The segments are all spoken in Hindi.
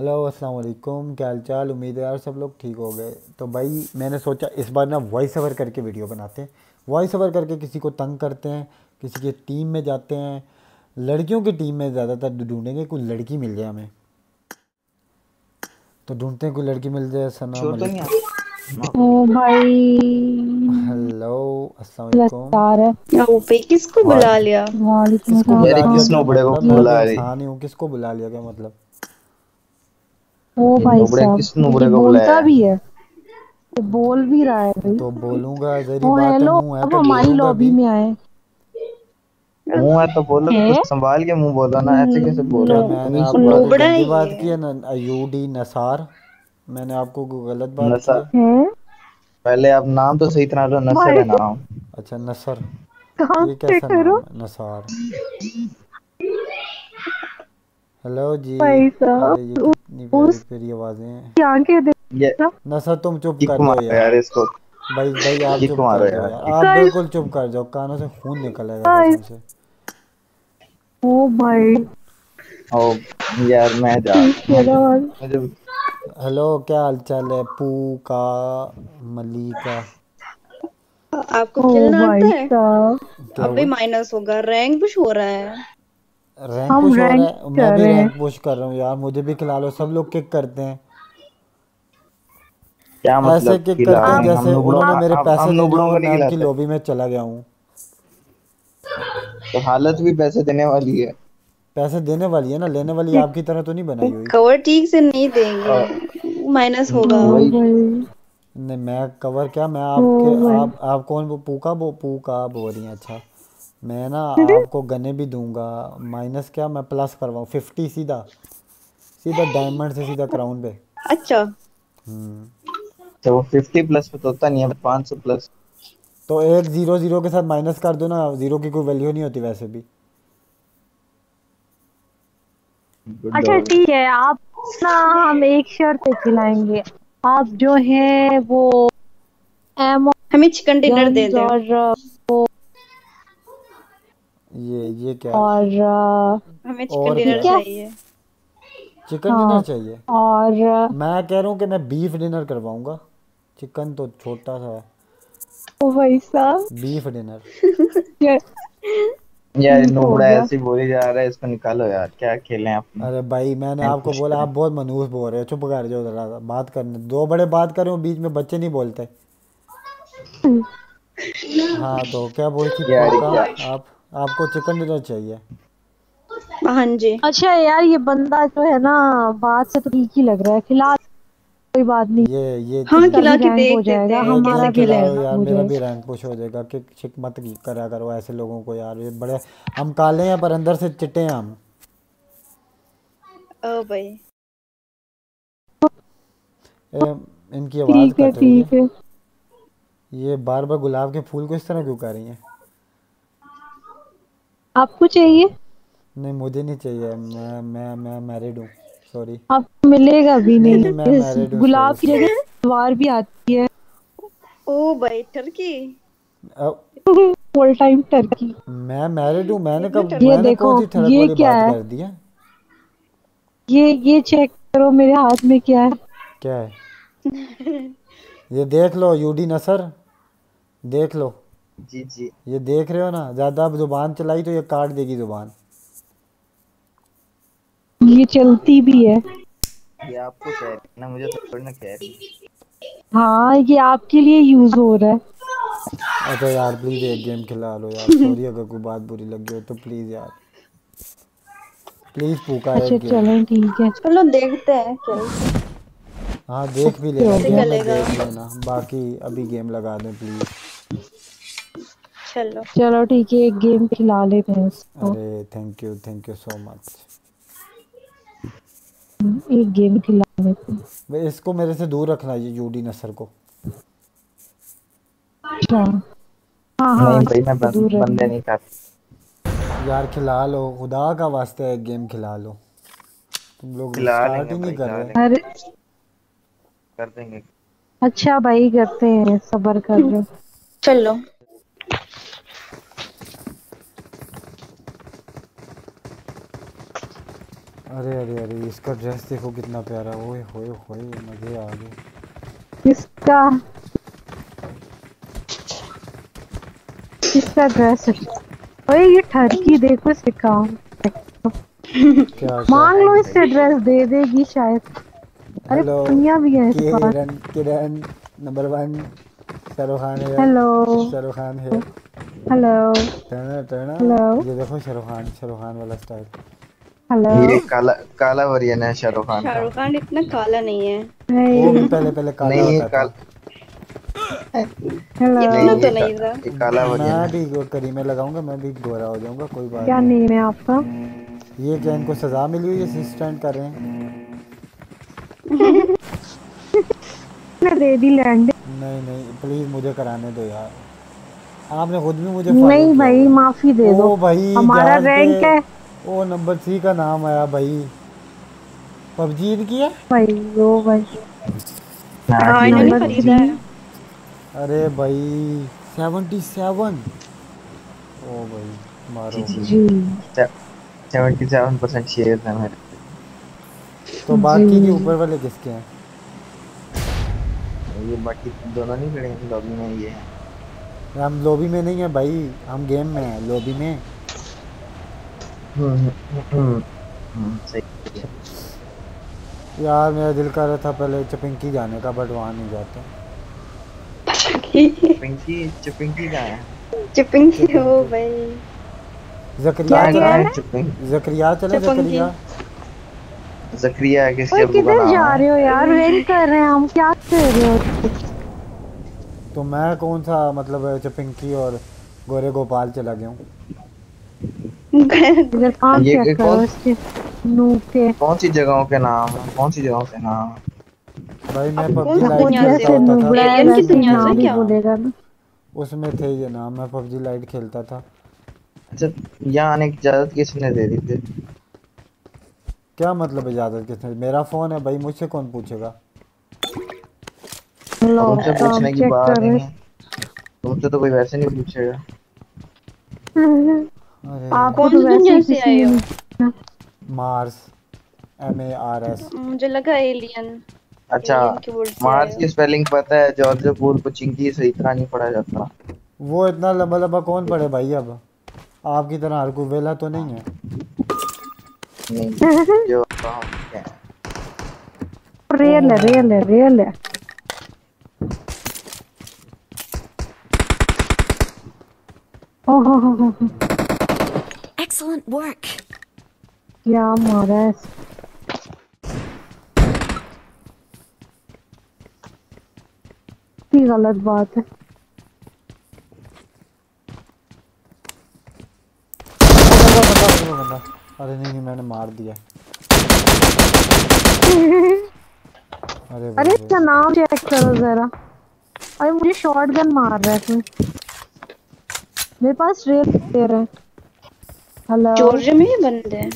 हेलो अस्सलाम वालेकुम क्या हाल चाल उम्मीद है यार सब लोग ठीक हो गए। तो भाई मैंने सोचा इस बार ना वॉइस ओवर करके वीडियो बनाते हैं। वॉइस ओवर करके किसी को तंग करते हैं किसी की टीम में जाते हैं। लड़कियों की टीम में ज़्यादातर ढूंढेंगे कोई लड़की मिल जाए हमें। तो ढूंढते हैं कोई लड़की मिल जाए सना ओ हेलो अस्सलाम ओ पे किसको बुला लिया? वालेकुम किसको बुला लिया? बड़े को ओ भाई साहब किस नुबड़े को बोलता? भी है। ये बोल भी रहा है भाई। तो बोलूँगा जरी बात है मुँह है अब तो हमारी लॉबी में आए। मुँह है तो बोलो कुछ संभाल के मुँह बोलो ना ऐसे कैसे बोल रहे हो? मैंने बात की है ना यूडी नसार। मैंने आपको गलत बात की नसर। पहले आप नाम तो सही तरह नसर है नाम। अच्छा नसर कहाँ ये से कैसा करो? नाम नसार। हेलो जी। भाई साहब, कितनी प्यारी आवाज़ें हैं। की आँखें देख ये नसर तुम चुप कर जाओ यार। यार इसको भाई भाई आप चुप कर जाओ यार, आप बिल्कुल चुप कर जाओ कानों से खून निकलेगा भाई। कसम से। ओ भाई। ओ यार मैं जा हेलो क्या हाल चाल है? पू का मलिका आपको खेलना आता है? अभी माइनस होगा रैंक पुश हो रहा है। रैंक हम पुश हो रहा है। मैं भी रैंक पुश कर रहा हूँ यार मुझे भी खिला लो सब लोग किक करते हैं। क्या मतलब ऐसे किक करते हैं हैं? जैसे उन्होंने मेरे पैसे ले लिए उनकी लॉबी में चला गया हूँ। तो हालत भी पैसे देने वाली है। पैसे देने वाली है ना लेने वाली आपकी तरह तो नहीं बनाई हुई। कवर ठीक से नहीं देंगे। माइनस होगा। ओ वही। भाई नहीं मैं कवर क्या मैं आपके आप आप कौन वो पूका वो पूका बोल रही हैं अच्छा। मैं ना आपको गने भी दूँगा माइनस क्या मैं प्लस करवाऊँ? फिफ्टी सीधा। सीधा डायमंड से सीधा क्राउन पे। अच्छा। हम्म। तो वो फिफ्टी प्लस पे तो होता नहीं है पाँच सौ प्लस तो एक ज़ीरो ज़ीरो के साथ माइनस कर दो ना ज़ीरो की कोई वैल्यू नहीं होती वैसे भी। अच्छा ठीक है आप ना हम एक शर्त पे खिलाएँगे। आप जो है वो एम हमें चिकन डिनर दे दे। और ये ये क्या और हमें और चिकन डिनर क्या? चाहिए चिकन हाँ। डिनर चाहिए और मैं कह रहा हूँ कि मैं बीफ डिनर करवाऊँगा चिकन तो छोटा सा है ओ भाई साहब बीफ डिनर यार हो नुबड़ा गया। ऐसे बोली जा रहा है इसको निकालो यार क्या खेलें आप अरे भाई मैंने आपको कुछ बोला करूँ। आप बहुत मनहूस बोल रहे हो चुप कर जाओ जरा बात करने दो बड़े बात कर रहे हो बीच में बच्चे नहीं बोलते हाँ तो क्या यार, क्या? आप आपको चिकन डिनर चाहिए। हाँ जी। अच्छा यार ये बंदा जो है ना बात से तो ठीक ही लग रहा है। फ़िलहाल कोई बात नहीं। ये ये हाँ खिला के देख हो जाएगा, हमारा भी खिलाओ यार मेरा भी रैंक पुश हो जाएगा कि चिक मत करा करो ऐसे लोगों को यार। ये बड़े हम काले हैं पर अंदर से चिट्टे हैं हम। ओ भाई। ए, इनकी आवाज़ ठीक है ठीक है। है। ये बार बार गुलाब के फूल को इस तरह क्यों कर रही हैं? आपको चाहिए? नहीं मुझे नहीं चाहिए। मैं मैं मैं मैरिड हूँ। सॉरी आपको मिलेगा भी नहीं, नहीं, गुलाब की जगह द्वार भी आती है। ओ भाई टर्की। Full time Turkey. मैं मैरिड हूँ मैंने कब ये मैंने देखो, ये क्या है? कर दी है? ये ये चेक करो मेरे हाथ में क्या है। क्या है? ये देख लो यूडी नसर देख लो। जी जी। ये देख रहे हो ना ज़्यादा आप ज़ुबान चलाई तो ये काट देगी ज़ुबान। ये चलती भी है। ये आपको कह रही है ना मुझे थोड़ी ना कह रही हाँ। ये आपके लिए यूज़ हो रहा है। अच्छा यार प्लीज़ एक गेम खिला लो यार। सॉरी अगर कोई बात बुरी लगी हो तो प्लीज़ यार। प्लीज़ पूका अच्छा चलें ठीक है। चलो देखते हैं चलते हैं। देख भी लेना गेम में चलेगा? देख लेना। बाकी अभी गेम लगा दें प्लीज़ चलो। चलो ठीक है एक गेम खिला लेते हैं इसको। अरे thank you thank you so much एक गेम खिला लेते हैं। इसको मेरे से दूर रखना ये यूडी नसर को। अच्छा। हाँ हाँ नहीं भाई मैं बं- दूर बंदे नहीं खाते यार खिला लो। खुदा का वास्ते एक गेम खिला लो। तुम लोग खिला स्टार्ट लेंगे ही नहीं कर रहे। अरे। कर देंगे। अच्छा भाई करते हैं सबर कर लो चलो। अरे अरे अरे इसका ड्रेस देखो कितना प्यारा। ओए होए होए मज़े आ गए। किसका? किसका ड्रेस ओए ये ठरकी देखो इसके काम मांग लो इससे ड्रेस दे देगी शायद। अरे दुनिया भी है इसके पास किरण किरण नंबर वन शाहरुख खान है। हेलो शाहरुख खान है। हेलो टर्ना टर्ना Hello. ये देखो शाहरुख खान शाहरुख खान वाला स्टाइल हेलो ये काला काला वर्जन है शाहरुख खान शाहरुख खान इतना काला नहीं है। वो भी पहले पहले काला नहीं होता काल हेलो इतना तो नहीं था। ये काला वर्जन मैं है भी वो करीमे लगाऊँगा मैं भी गोरा हो जाऊँगा कोई बात क्या नहीं। नेम है आपका? ये क्या इनको सजा मिली हुई है असिस्टेंट कर रहे हैं। मैं दे दी लैंड नहीं नहीं प्लीज़ मुझे कराने दो यार। आपने खुद भी मुझे नहीं भाई माफ़ी दे दो। भाई हमारा रैंक है। ओ नंबर थ्री का नाम आया भाई। पबजी इनकी है भाई वो भाई। हाँ इन्होंने नंबर खरीदा है। अरे भाई सेवेंटी सेवन। ओ भाई मारो जी। सेवेंटी सेवन परसेंट शेयर है मेरे। तो बाकी के ऊपर वाले किसके हैं? ये बाकी दोनों नहीं खड़े हैं लॉबी में ये हम लॉबी में नहीं है भाई हम गेम में हैं लॉबी में। सही यार मेरा दिल कर रहा था पहले चपिंकी जाने का बट वहाँ नहीं जाता। चिपिंकी? है? भाई। जकरिया क्या चले? जकरिया चले जकरिया? जकरिया किसी का नाम जा रहे हो यार? वेट कर रहे हैं हम क्या कर रहे हो? तो मैं कौन सा मतलब चपिंकी और गोरे गोपाल चला गया हूँ। ये- चेक कौन- सी जगहों के नाम है? कौन सी जगहों के नाम? भाई मैं पबजी लाइट खेलता से होता नुबड़ा था एलियन की दुनिया से क्या? बोलेगा ना। उसमें थे ये नाम मैं पबजी लाइट खेलता था। अच्छा यहाँ आने की इजाज़त किसने दे दी थी क्या मतलब इजाज़त किसने मेरा फ़ोन है भाई मुझसे कौन पूछेगा? तुमसे पूछने की बात नहीं है। तुमसे तो कोई वैसे नहीं पूछेगा। कौन तो सी दुनिया से आए हो? Mars M A R S मुझे लगा एलियन अच्छा एलियन की स्पेलिंग पता है जॉर्ज पूल को चिंकी सही तरह नहीं पढ़ा जाता। वो इतना लंबा लंबा कौन पढ़े भाई अब? आपकी तरह हर वेला तो नहीं है। नहीं जो। रियल है। रियल है रियल है ओहो हो। हो हो Excellent work. मारा है ये गलत बात है। अरे नहीं नहीं मैंने मार दिया। अरे अरे इसका नाम चेक करो जरा। अरे मुझे शॉटगन मार रहा है इसमें मेरे पास रेल प्लेयर है। हेलो जॉर्जिया में ही बंदे हैं।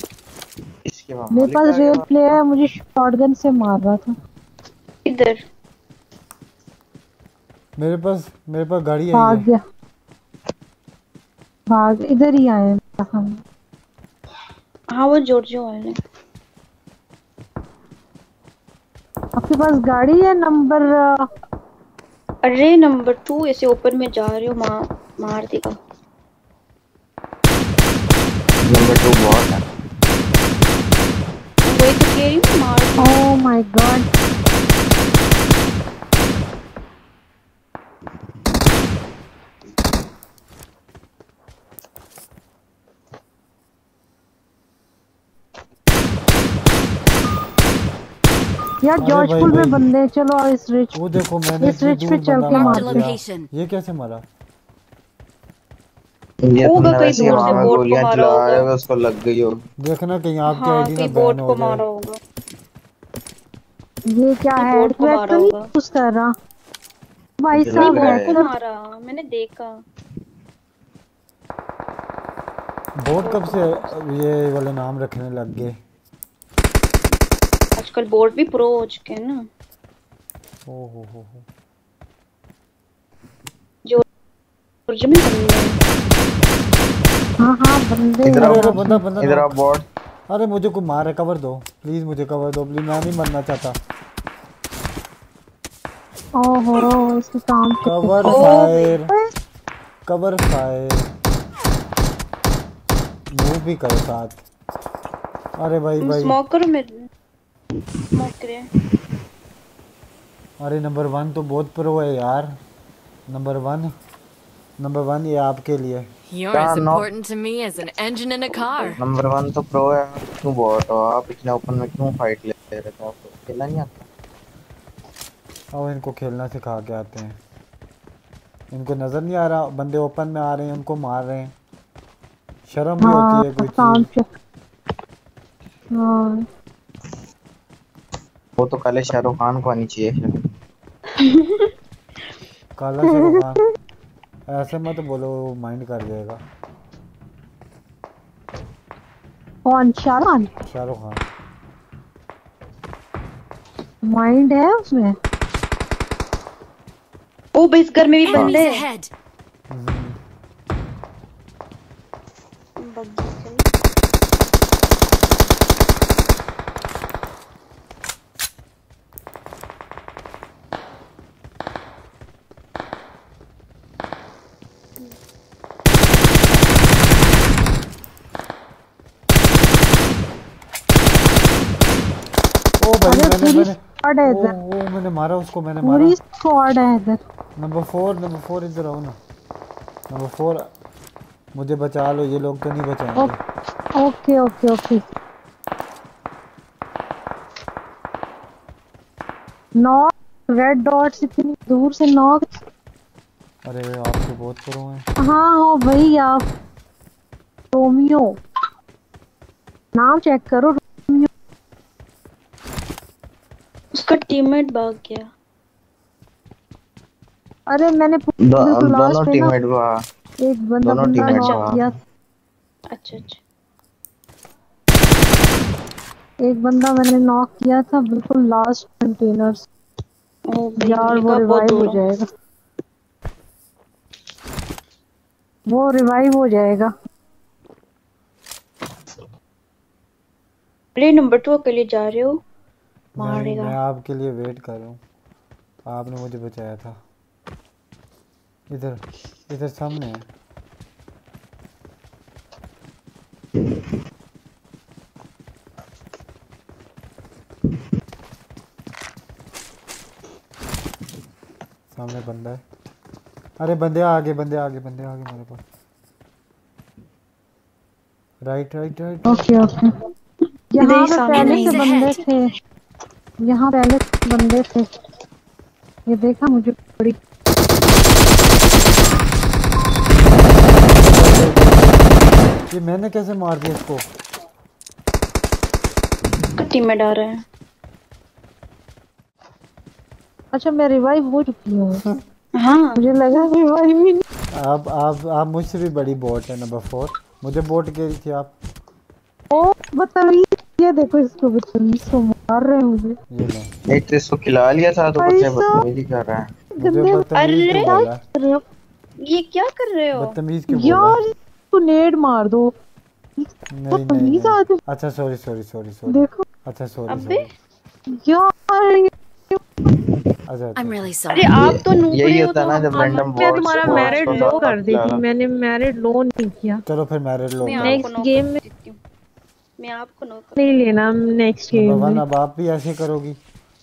इसके मेरे पास रेल प्लेयर है मुझे शॉटगन से मार रहा था। इधर। मेरे पास मेरे पास गाड़ी आई भाग गया। भाग इधर ही आए हैं सामने। हाँ वो जॉर्जिया वाले। हैं। आपके पास गाड़ी है नंबर अरे नंबर टू ऐसे ऊपर में जा रहे हो मार मार देगा। दो। ओह माय गॉड यार अरे जॉर्ज पुल में बंदे चलो इस रिच वो देखो मैंने इस रिच पे चल के मार मार दिया। ये कैसे मरा? होगा कहीं दूर से बोट को मारा होगा। उसको लग गई हो। देखना कहीं आपकी हाँ आईडी ना बैन हो जाए। ये क्या है? बोर्ड को मारा तो नहीं होगा। यूज़ कर रहा भाई साहब। बोट को मारा मैंने देखा। बोट कब से ये वाले नाम रखने लग गए? आजकल बोट भी प्रो हो चुके हैं ना। ओ हो हो हो। बंदे हैं। हाँ हाँ बंदे इधर आओ। अरे बंदा बंदा इधर आओ बॉट अरे मुझे को मार है कवर दो। प्लीज़ मुझे कवर दो। प्लीज़ मैं नहीं मरना चाहता। ओहो इसके काम cover fire cover fire move भी करो साथ। अरे भाई भाई। स्मोक करो मेरे स्मोक करे अरे नंबर वन तो बहुत प्रो है यार। नंबर वन नंबर वन ये आपके लिए। You're as important to me as an engine in a car. Number one तो प्रो है। क्यों बॉट हो आप? इतने ओपन में क्यों फाइट ले रहे थे आपको खेलना नहीं आता? और इनको खेलना सिखा के आते हैं। इनको नज़र नहीं आ रहा। बंदे ओपन में आ रहे हैं उनको मार रहे हैं। शर्म भी हाँ होती है कोई चीज़। हाँ। वो तो कल शाहरुख खान को आनी चाहिए। काला शाहरुख खान। ऐसे मत बोलो माइंड कर जाएगा। कौन? शाहरुख शाहरुख खान। माइंड है उसमें? ओ भाई इस घर में भी बंदे हैं। ओ भाई मैंने मैंने स्क्वाड है इधर। ओ मैंने मारा उसको मैंने मारा। पूरी स्क्वाड है इधर। नंबर फोर नंबर फोर इधर आओ ना। नंबर फोर मुझे बचा लो ये लोग तो नहीं बचाएँगे। Okay okay okay. Knock red dots इतनी दूर से नॉक अरे आप तो बहुत प्रो हैं। हाँ हो भाई आप। रोमियो। नाम चेक करो रोमियो उसका टीममेट भाग गया। अरे मैंने दोनों लास्ट पे ना टीममेट वो एक बंदा दोनों वहाँ। किया। अच्छा अच्छा। एक बंदा मैंने नॉक किया था बिल्कुल लास्ट कंटेनर यार वो रिवाइव हो जाएगा। वो रिवाइव हो जाएगा। अरे नंबर टू के लिए जा रहे हो? मारेगा। मैं आपके लिए वेट कर रहा हूँ। आपने मुझे बचाया था। इधर इधर सामने है। सामने बंदा है। अरे बंदे आगे बंदे आगे बंदे आगे मेरे पास। Right right right okay okay. यहाँ पे पहले से बंदे थे। यहाँ पहले बंदे थे। ये देखा मुझे बड़ी ये मैंने कैसे मार दिया इसको? टीममेट आ रहा है। अच्छा मैं रिवाइव हो चुकी हूँ। हाँ। मुझे लगा रिवाइव ही नहीं। आप आप आप मुझसे भी बड़ी बोट है नंबर फोर मुझे बोट कह रही थी आप। ओ बदतमीज ये देखो इसको बदतमीज को मार रहे हैं मुझे। ये लो। एक तो इसको खिला लिया था तो बच्चे बदतमीजी कर रहा है। अरे! बोला कर रहे हो? ये क्या कर रहे हो? बदतमीज क्यों यार इसको नेड मार दो। नहीं नहीं, बदतमीज आदमी अच्छा सॉरी सॉरी सॉरी सॉरी देखो। अच्छा सॉरी अबे यार अच्छा I'm अच्छा। अरे आप तो नूब यही रहे हो होता तो ना जब रैंडम मैं तुम्हारा मैरिड लो कर दी थी मैंने मैरिड लो नहीं किया। चलो फिर मैरिड लो मैं करो। आपको Next नॉक game कर में- मैं आपको नॉक नहीं लेना नेक्स्ट गेम वन में। अब आप भी ऐसे करोगी।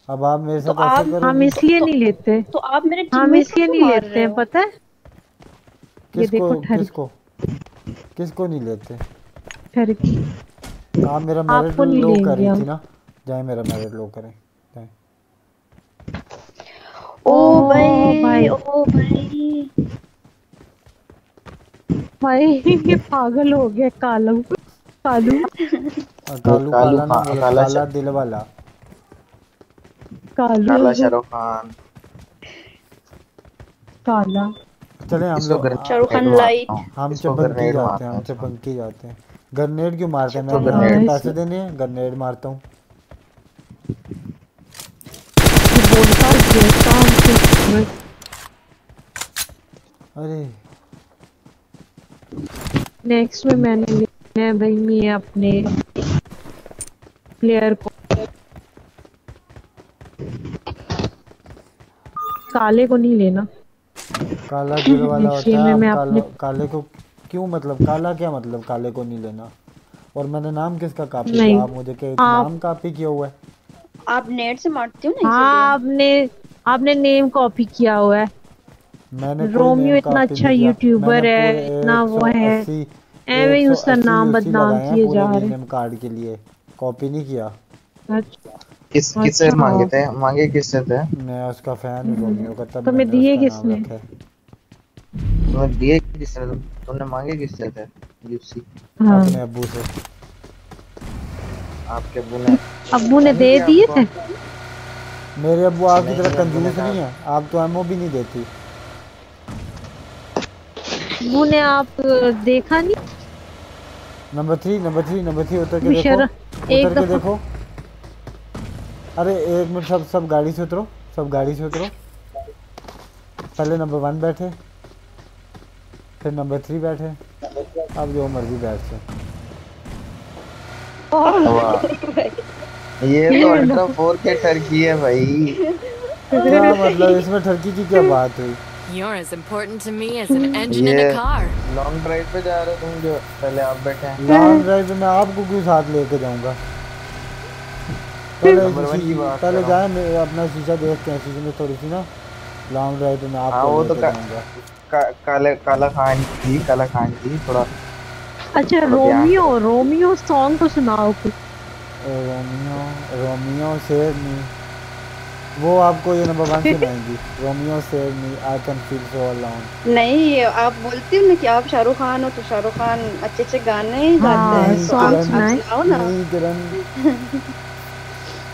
अब आप मेरे तो साथ आप- ऐसे हम इसलिए नहीं लेते। तो आप मेरे हम teammate इसलिए नहीं लेते हैं पता है? ये किसको देखो किसको? किसको नहीं लेते? ठर आप मेरा मैरिड लो कर रही थी ना? जाए मेरा मैरिड लो करें। ओ ओ भाई भाई। ओ भाई। भाई ये पागल हो गया कालू कालू? कालू कालू काला ना काला काला दिल वाला कालू? काला शाहरुख खान. काला? चले हम लोग शाहरुख खान लाइट। हम जाते हैं हम हूँ। चपंकी जाते हैं। ग्रेनेड क्यों मारते हैं? मैं ग्रेनेड। पैसे देने हैं? ग्रेनेड मारता हूँ। ये बोलता है काम से अरे। नेक्स्ट में मैंने है भाई मैं अपने प्लेयर को काले को नहीं लेना। काला दिल वाला होता है मैं काला, अपने- काले को क्यों मतलब काला क्या मतलब काले को नहीं लेना? और मैंने नाम किसका कॉपी किया? आप मुझे क्या एक आप- नाम कॉपी किया हुआ है। आप नेट से मारते हो ना हाँ आपने आपने नेम कॉपी किया हुआ है। मैंने रोमियो इतना अच्छा यूट्यूबर है, इतना वो है। 180 ही उसका नाम बदनाम किए जा रहे। निकनेम कार्ड के लिए। कॉपी नहीं किया। अच्छा। किस किससे अच्छा। मांगे थे? मांगे किससे थे? मैं उसका फ़ैन हूँ रोमियो का तब तो मैं दिए किसने? तुम्हें दिए किससे तुमने मांगे किससे थे? यूसी हाँ। अपने अब्बू से। आपके अब्बू ने। अब्बू ने दे दिए थे? मेरे अब्बू आपकी तरह कंजूस नहीं है। आप तो एमओ भी नहीं देती। अब्बू ने आप देखा नहीं? Number three number three number three उतर के देखो उतर के देखो। अरे एक मिनट सब सब गाड़ी से उतरो सब गाड़ी से उतरो। पहले नंबर वन बैठे फिर नंबर थ्री बैठे। अब जो मर्ज़ी बैठ से ये तो अल्ट्रा फोर के टर्की है भाई। क्या मतलब इसमें ठरकी की क्या बात हुई? You're as important to me as an engine in a car. Long drive पे जा रहे हो तुम जो पहले आप बैठे हैं। लॉन्ग ड्राइव पे मैं आपको क्यों साथ लेके जाऊँगा? पहले पहले। जाए मैं अपना शीशा देख के शीशे में थोड़ी सी ना। लॉन्ग ड्राइव पे मैं हाँ आपको वो तो लेके का, जाऊँगा। का, काले काला खान थी काला खान थी थोड़ा अच्छा रोमियो रोमियो सॉन्ग तो सुनाओ कुछ। रोमियो रोमियो शेर मी वो आपको ये number one सुनाएँगी Romeo share me I can feel so alone नहीं आप बोलते हो ना कि आप शाहरुख खान हो तो शाहरुख खान अच्छे अच्छे गाने गाते हाँ, हैं तो। सुनाओ ना। नहीं किरण।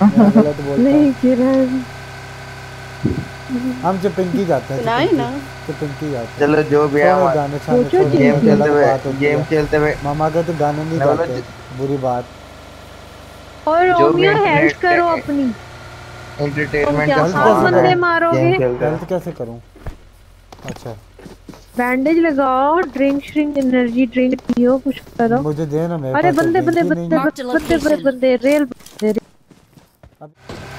गलत बोलता नहीं किरण। हम चिपिंकी जाते हैं सुनाए ना। चिपिंकी जाते हैं। चलो जो भी है हमारे गाने पूछो गेम खेलते हुए गेम खेलते हुए मामा कहते गाने नहीं गाते बुरी बात। और रोमियो हेल्प करो अपनी। एंटरटेनमेंट बंदे मारोगे? हेल्थ कैसे करूँ? अच्छा। बैंडेज लगाओ ड्रिंक श्रिंक एनर्जी ड्रिंक पियो कुछ करो। मुझे दे ना मेरे अरे तो बंदे बंदे बंदे बंदे बंदे बंदे रेल बंदे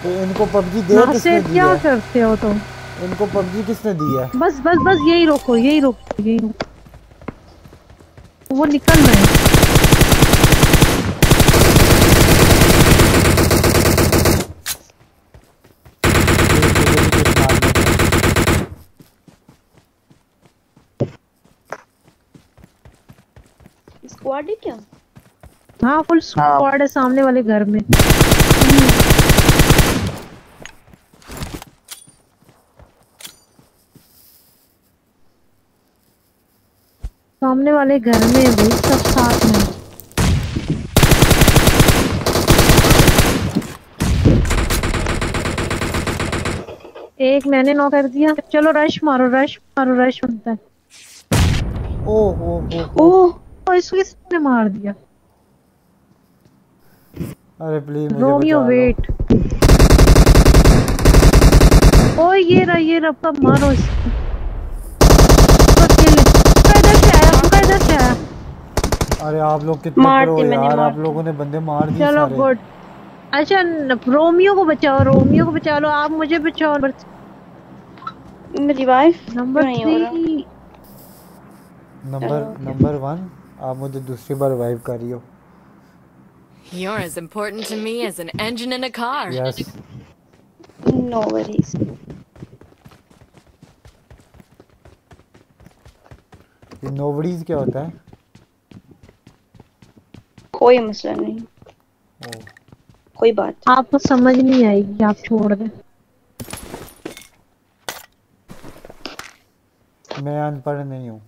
तो इनको पबजी दे किसने नासिर दी क्या करते हो तुम? इनको पबजी किसने दी है बस बस बस यही रोको यही रोको यही रोको। वो निकल रहे हैं मुझे भी कुछ मारना था। स्क्वाड है क्या? हाँ फुल हाँ। स्क्वाड है। सामने वाले घर में। सामने वाले घर में है भाई सब साथ में। एक मैंने नॉक कर दिया। चलो रश मारो रश मारो रश बनता है। ओ ओ ओ ओ ओह! ओ इसको किसने मार दिया? अरे प्लीज़ मुझे रोमियो वेट ओ ये रहा ये रहा मारो इसको। इधर से आया इधर से आया। अरे आप लोग कितने मार हो मैंने, यार मार आप लोगों ने बंदे मार दिए चलो गुड अच्छा रोमियो को बचाओ रोमियो को बचा लो आप मुझे बचाओ। रिवाइव नंबर नहीं हो रहा। नंबर नंबर वन आप मुझे दूसरी बार वाइव कर रही हो You're as important to me as an engine in a car. Yes no worries ये नोबडीज क्या होता है? कोई मसला नहीं। ओ। कोई बात आपको समझ नहीं आएगी आप छोड़ दें। मैं अनपढ़ नहीं हूँ।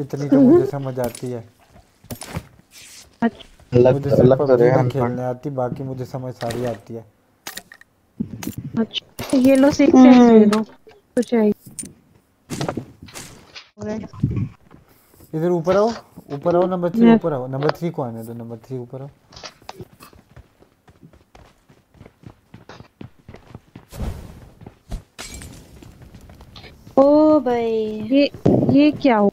इतनी तो मुझे समझ आती है। अच्छा। मुझे सिर्फ़ खेलने आती बाकी मुझे समझ सारी आती है। अच्छा ये लो सिक्स ले लो। तो चाहिए। इधर ऊपर आओ ऊपर आओ नंबर थ्री ऊपर आओ। नंबर थ्री को आने दो नंबर थ्री ऊपर आओ। ओ भाई। ये ये क्या हो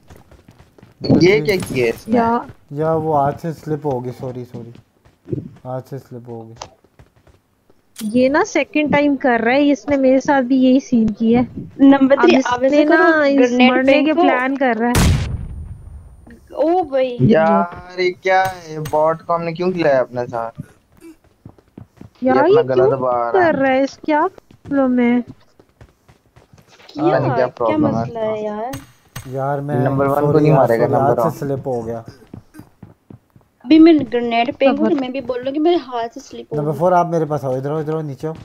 ये क्या किया इसने? क्या या वो हाथ से स्लिप होगी सॉरी सॉरी हाथ से स्लिप हो गई. ये ना सेकंड टाइम कर रहा है इसने मेरे साथ भी यही सीन किया है. नंबर अब थ्री आप इसने ना इस मरने के प्लान कर रहा है. ओ भाई. यार ये क्या है? बॉट को हमने क्यों खिलाया अपने साथ? यार ये गला क्यों दबा रहा कर रहा है? इस क्या प्रॉब्लम है? क्या क्या क्या मसला है यार? यार मैं नंबर वन को नहीं मारेगा, नंबर हाथ से स्लिप हो गया। अभी मैं ग्रेनेड फेंकूं तो मैं भी बोल रहा कि मेरे हाथ से स्लिप हो नंबर गई फोर आप मेरे पास आओ इधर आओ इधर आओ नीचे आओ।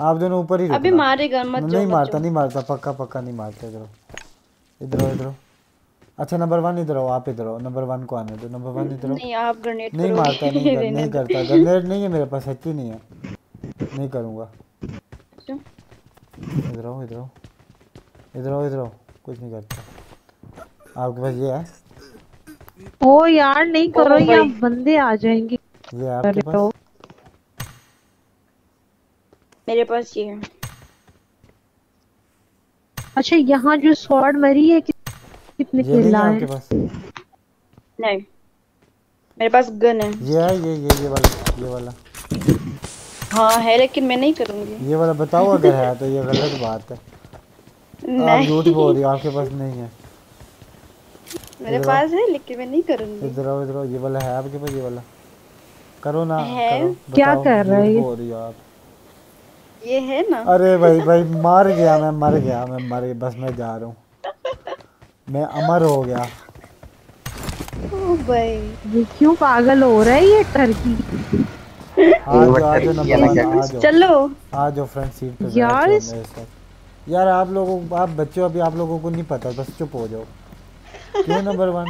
आप दोनों ऊपर ही अभी मारेगा मत जाओ नहीं मारता नहीं मारता पक्का पक्का नहीं मारता इधर आओ। इधर आओ इधर आओ। अच्छा नंबर वन इधर आओ आप इधर आओ नंबर वन को आने दो नंबर वन इधर आओ। नहीं आप ग्रेनेड नहीं मारता नहीं कर, नहीं करता ग्रेनेड नहीं है मेरे पास सच्ची नहीं है। नहीं करूँगा। अच्छा। इधर आओ इधर आओ। इधर आओ इधर आओ। कुछ नहीं करता। आपके पास ये है? ओ यार नहीं करो यहाँ बंदे आ जाएँगे। ये आपके पास मेरे पास ये है। अच्छा यहाँ जो स्वॉर्ड मरी है कि- कितने ये नहीं किल है आए आपके पास? नहीं। मेरे पास गन है। ये है ये ये ये वाला ये वाला। हाँ है लेकिन मैं नहीं करूँगी। ये वाला बताओ अगर है तो ये गलत बात है। झूठ बोल रही हो आपके पास नहीं है। मेरे पास है लेकिन मैं नहीं करूँगी। इधर आओ इधर आओ ये वाला है आपके पास ये वाला। करो ना है? करो। क्या कर रहा है? ये? बोल रही हो आप। ये है ना? अरे भाई भाई मर गया मैं मर गया मैं मर गया बस मैं जा रहा हूँ। मैं अमर हो गया। ओ भाई। ये क्यों पागल हो रहा है ये टर्की? आ जाओ आ जाओ ना क्या वन आ जाओ। चलो आ जाओ फ्रंट सीट पे यार यार आप लोगों आप बच्चों अभी आप लोगों को नहीं पता बस चुप हो जाओ। क्यों नंबर वन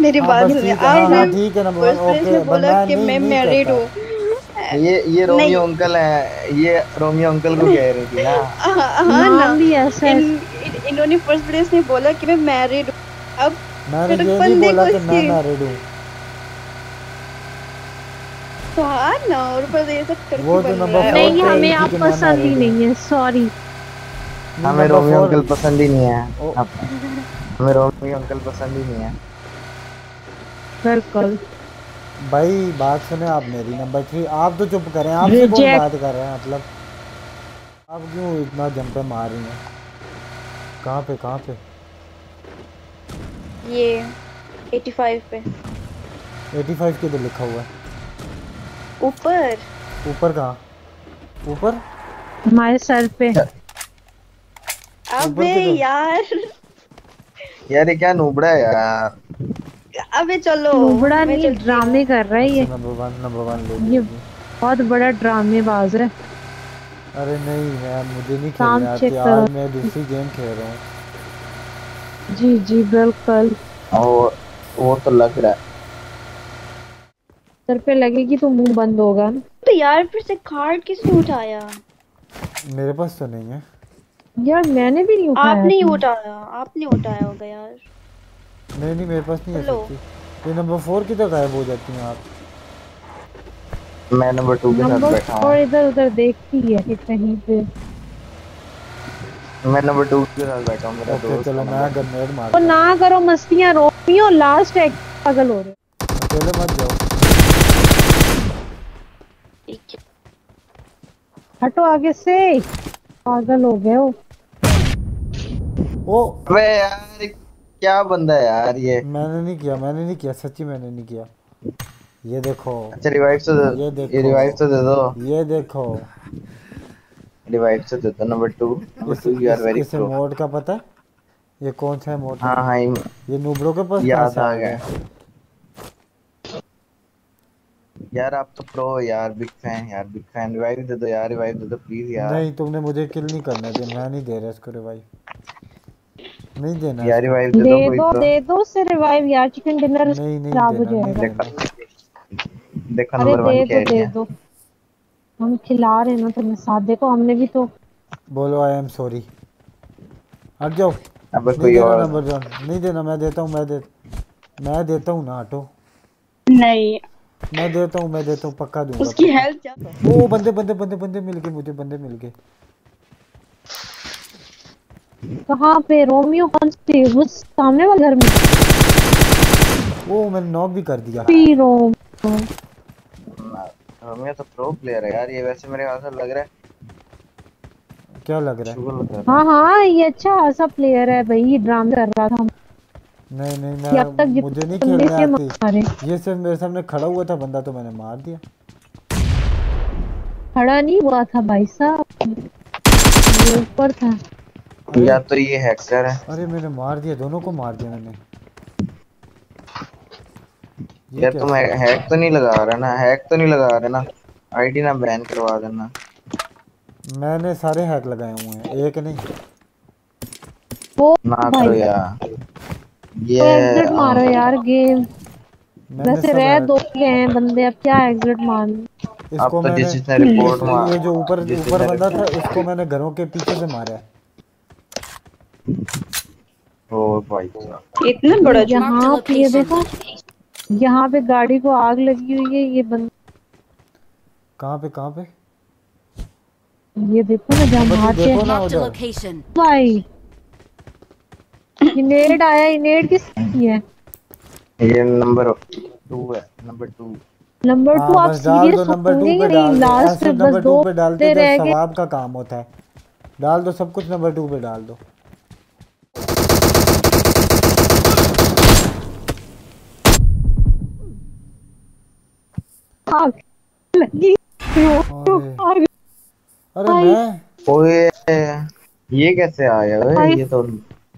मेरी हाँ, बात सुनिए ठीक है, हाँ, आज हाँ, मैं ठीक है नंबर वन ओके बोला कि मैं मैरिड हूँ। ये ये रोमियो अंकल है ये रोमियो अंकल को कह रही थी ना। हाँ हाँ ना। नाम भी ऐसा इन, इन, इन्होंने फ़र्स्ट प्लेस में बोला कि मैं मैरिड हूँ। अब मैंने ये नहीं बोला कि मैं मैरिड हूँ। हाँ ना और ऊपर से ये सब करके वो तो नंबर नहीं हमें आप पसंद ही नहीं है सॉरी हमें रोमियो अंकल पसंद ही नहीं है। हमें रोमियो अंकल पसंद ही नहीं है। बिल्कुल। भाई बात सुने आप मेरी नंबर थ्री आप तो चुप करें आपसे कौन बात कर रहे हैं मतलब। आप क्यों इतना जंपे मार रही हैं? कहाँ पे कहाँ पे? ये 85 पे। 85 किधर लिखा हुआ है। ऊपर। ऊपर कहाँ? ऊपर? हमारे सर पे। अबे यार। यार ये क्या नूबड़ा है यार? अबे चलो नुबड़ा नहीं ड्रामे कर रहा है ये। नंबर वन नंबर वन ले ये बहुत बड़ा ड्रामेबाज है। अरे नहीं मैं मुझे नहीं काम खेलने आती। आज मैं दूसरी गेम खेल रहा हूँ। जी जी बिल्कुल। और वो तो लग रहा है। सर पे लगेगी तो मुँह बंद होगा। ना तो यार फिर से कार्ड किसने उठाया? मेरे पास तो नहीं है। यार मैंने भी नहीं उठाया आपने ही उठाया। आपने उठाया होगा यार। नहीं नहीं मेरे पास नहीं है हेलो। सच्ची ये नंबर फोर किधर गायब हो जाती हैं आप? मैं नंबर टू के साथ बैठा और हूँ इधर उधर देखती है कि कहीं पे। मैं नंबर टू के साथ बैठा हूँ मेरा दोस्त चलो मैं गन्नेड मार तो ना करो मस्तियाँ रोमियो लास्ट एक पागल हो रहे अकेले मत जाओ ठीक है हटो आगे से। पागल हो गए हो। ओ अबे यार क्या बंदा है यार ये? मैंने नहीं किया मैंने नहीं किया सच्ची मैंने नहीं किया। ये देखो। अच्छा रिवाइव तो दे ये देखो। ये रिवाइव तो दे दो। ये देखो। रिवाइव तो दे दो नंबर टू नंबर इस, टू यू आर वेरी इस मोड का पता है? ये कौन सा है मोड हाँ हाँ ये- ये नूबरों के पास याद आ गया? यार आप तो प्रो यार बिग फ़ैन यार बिग फ़ैन रिवाइव दे दो यार रिवाइव दे दो प्लीज़ यार। नहीं तुमने मुझे किल नहीं करने दिया मैं नहीं दे रहा इसको रिवाइव नहीं देना यार रिवाइव दे दो दे दो तो। दे दो उससे रिवाइव यार चिकन डिनर नहीं नहीं खराब हो जाएगा। देखो अरे नंबर दे वन दो दे दो। हम खिला रहे हैं ना तुम्हें साथ। देखो हमने भी तो बोलो आई एम सॉरी हट जाओ। अबे कोई और नंबर वन नहीं देना मैं देता हूँ मैं दे मैं देता हूँ ना हटो नहीं मैं देता हूँ मैं देता हूँ पक्का दूँगा। उसकी हेल्थ ज़्यादा ओ बंदे बंदे बंदे बंदे मिल गए मुझे बंदे मिल गए। कहाँ पे? रोमियो कौन से? वो सामने वाले घर में। ओ मैंने नॉक भी कर दिया। पी रोम रोमियो तो प्रो प्लेयर है यार ये वैसे मेरे ख्याल से लग रहा है। क्या लग रहा है? हाँ। हाँ ये अच्छा खासा प्लेयर है भाई ये ड्रामा कर रहा था। नहीं नहीं मैं मुझे नहीं खेलने आती। ये सिर्फ़ मेरे सामने खड़ा हुआ था बंदा तो मैंने मार दिया। खड़ा नहीं हुआ था भाई साहब। ये ऊपर था। या तो ये हैकर है। अरे मैंने मार दिया दोनों को मार दिया मैंने। यार तुम हैक तो नहीं लगा रहे ना हैक तो नहीं लगा रहे ना। आईडी ना बैन करवा देना। मैंने सारे हैक लगाए हुए हैं एक नहीं। वो ना करो यार। ये एग्जिट मारो यार गेम वैसे रह दो ही हैं बंदे अब क्या एग्जिट मारने इसको तो मैंने जिस जिसने रिपोर्ट मार ये जो ऊपर ऊपर बंदा था इसको मैंने घरों के पीछे से मारा है। ओ भाई इतना बड़ा यहाँ पे ये देखो यहाँ पे गाड़ी को आग लगी हुई है ये बंद कहाँ पे कहाँ पे? ये देखो ना जहाँ मारते हैं. भाई ये नेड आया ये नेड किसकी है? ये नंबर टू है नंबर टू। नंबर टू हाँ आप सीरियस नंबर टू पे डाल नहीं लास्ट पे बस दो पे डालते रह गए। सवाब का काम होता है। डाल दो सब कुछ नंबर टू पे डाल दो। आग लगी। अरे अरे मैं? ओए ये कैसे आया? ओए ये तो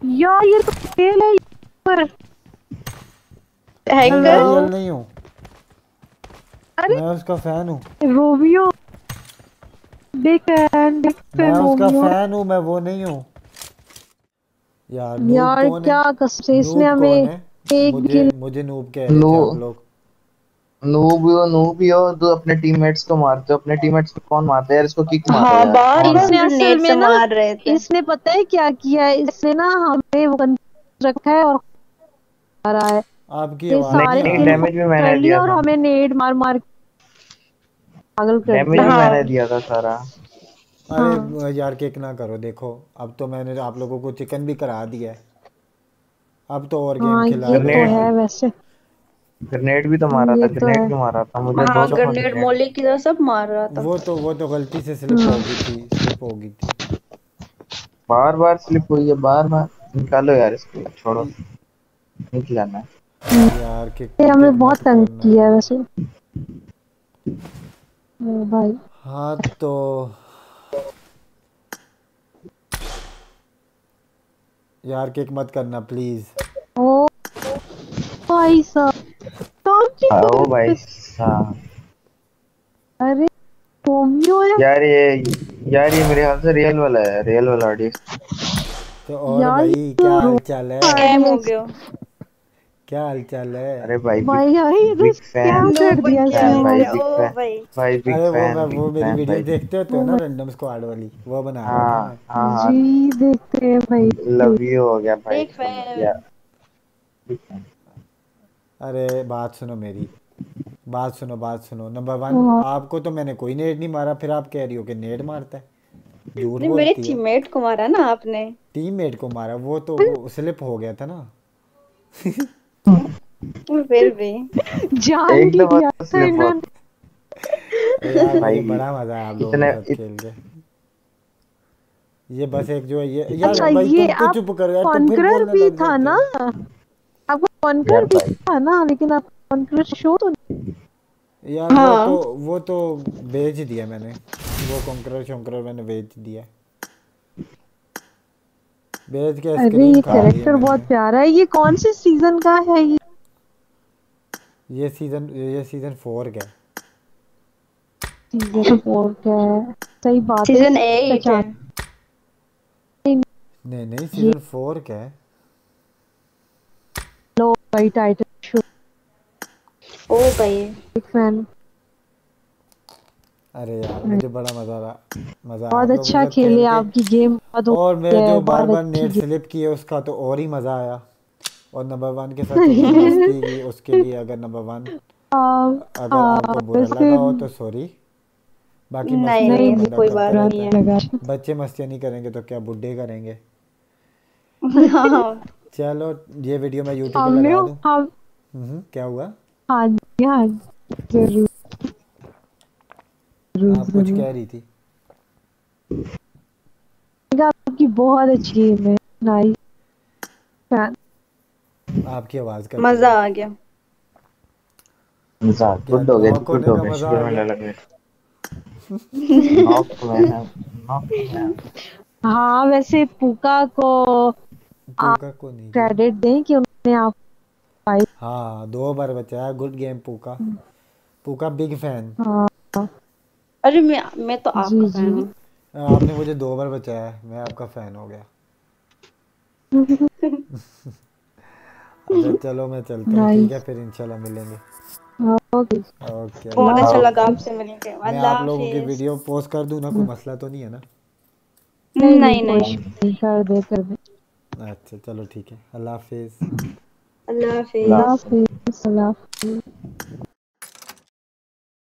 यार ये तो फेल है पर। मैं नहीं हूँ। अरे। मैं उसका फ़ैन हूँ। रोमियो। बिग फ़ैन बिग मैं उसका फ़ैन हूँ मैं वो नहीं हूँ। यार यार क्या कसम से इसने हमें एक मुझे किल मुझे नूब कह रहे थे आप लोग। नूब हो नूब ही हो तो अपने टीममेट्स को मारते हो। अपने टीममेट्स को कौन मारता है? यार इसको किक मारो हाँ कौन- इसने असल नेट में से ना- मार रहे थे। इसने पता है क्या किया है? इसने ना हमें वो कंट्रोल रखा है और आ रहा है। आपकी ये आवाज़। सारे नहीं damage भी मैंने दिया और हमें नेड मार मार पागल कर डैमेज दिया। भी हाँ। मैंने दिया था सारा। अरे यार केक ना करो देखो। अब तो मैंने आप लोगों को चिकन भी करा दिया है। अब तो और हाँ गेम ये खिला तो रहे है हैं वैसे। ग्रेनेड भी तो मारा था तो ग्रेनेड है। भी मारा था मुझे दो हाँ ग्रेनेड मोले की तरह सब मार रहा था। वो तो वो तो गलती से स्लिप हो गई थी स्लिप हो गई थी। बार बार स्लिप हुई है बार बार। निकालो यार इसको छोड़ो। नहीं खिलाना है। यार केक ये हमें बहुत तंग करना। किया वैसे। भाई। हाँ तो यार केक मत करना प्लीज़ ओ भाई साहब। काम आओ भाई साहब अरे रोमियो है? यार ये यार ये मेरे ख्याल से रियल वाला है रियल वाला ऑडियंस तो और भाई तो क्या रो- हाल चाल है? स्कैम हो गया। क्या हाल चाल है? अरे भाई भाई यार ये तो बिग स्कैम फ़ैन कर दिया फ़ैन भाई बिग फ़ैन भाई भाई बिग अरे वो फ़ैन वो मेरी वीडियो देखते होते हो ना रैंडम स्क्वाड वाली? वो बना रहा था। हाँ हाँ हाँ। जी देखते हैं भाई। लव यू हो गया भाई। Big fan. बिग फ़ैन अरे बात सुनो मेरी। बात सुनो बात सुनो। नंबर वन आपको तो मैंने कोई नेट नहीं मारा फिर आप कह रही हो कि नेट मारता है। झूठ नहीं मेरे बोलती है। टीममेट को मारा ना आपने। टीममेट को मारा वो तो स्लिप हो गया था ना। फिर भी। जान एक की दिया था इन्होंने। यार भाई, बड़ा मज़ा आया आप लोगों के साथ खेल के। ये बस एक जो है ये यार अच्छा भाई ये तुम तो चुप करो यार तुम फिर बोलने भी लग था ना? हो। कॉन्करर भी था ना लेकिन आप कॉन्करर शो तो नहीं यार वो हाँ। तो वो तो बेच दिया मैंने। वो कंकरर शंकरर मैंने बेच दिया। बेच के अरे स्क्रीन ये कैरेक्टर बहुत प्यारा है। ये कौन से सीज़न का है ये? ये सीज़न ये सीज़न फोर का सीज़न फोर का सही बात है। सीज़न एट नहीं नहीं सीज़न फोर का है। भाई टाइटल शो ओ भाई। बिग फ़ैन अरे यार मुझे बड़ा मज़ा आ मज़ा बहुत अच्छा खेले आपकी गेम बहुत और मेरे जो बार बार नेट स्लिप किए उसका तो और ही मज़ा आया। और नंबर वन के साथ जो मस्ती की उसके लिए अगर नंबर वन अगर आपको बुरा लगा हो तो सॉरी बाकी नहीं, नहीं, तो कोई बात नहीं है। बच्चे मस्तियाँ नहीं करेंगे तो क्या बुढ़े करेंगे? हाँ। चलो ये वीडियो मैं यूट्यूब पे लगा दूँ। हम हम्म, क्या हुआ? हाँ जी हाँ ज़रूर। आप कुछ कह रही थी? आपकी बहुत अच्छी गेम है नाइस आपकी आवाज़ का मज़ा आ गया। मज़ाक गुड हो गया गुड हो गया मज़ा हैं। हैं हाँ वैसे पुका को पूका को नहीं क्रेडिट दें कि उन्होंने आप हाँ दो बार बचाया गुड गेम पूका। पूका बिग फ़ैन हाँ। अरे मैं मैं तो आपका फ़ैन हूँ। आपने मुझे दो बार बचाया मैं आपका फ़ैन हो गया। अच्छा चलो मैं चलता हूँ ठीक है फिर इंशाल्लाह मिलेंगे। ओके ओके बहुत अच्छा लगा आपसे मिलकर मैं आप लोगों की वीडियो पोस्ट कर दूँ ना कोई मसला तो नहीं है ना? नहीं नहीं कर दे कर दे। अच्छा चलो ठीक है। अल्लाह हाफिज। अल्लाह हाफिज। अल्लाह हाफिज